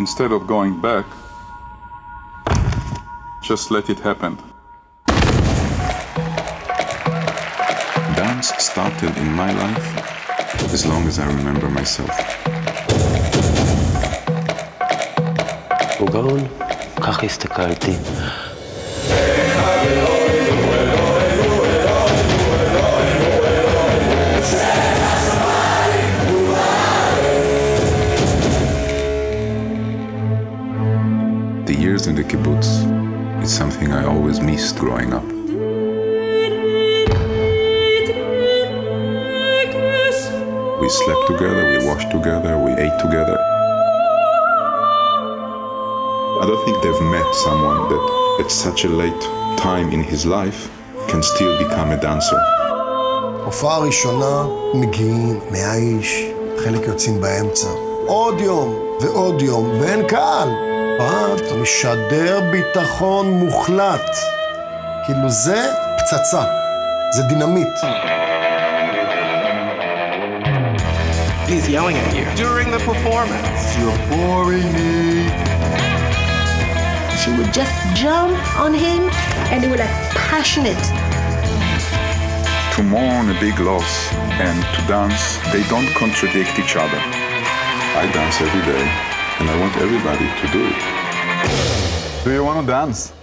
Instead of going back, just let it happen. Dance started in my life as long as I remember myself. וגאון, כך הסתכלתי. years in the kibbutz, it's something I always missed growing up. We slept together, we washed together, we ate together. I don't think they've met someone that at such a late time in his life can still become a dancer. הופעה ראשונה, מגיעים 100 איש, חלק יוצאים באמצע. עוד יום ועוד יום, ואין קהל. פרט משדר ביטחון מוחלט. כאילו זה פצצה, זה דינמיט. He's yelling at you during the performance. You're boring me. She would just jump on him and they were like passionate. To mourn a big loss and to dance, they don't contradict each other. I dance every day, and I want everybody to do it. Do you want to dance?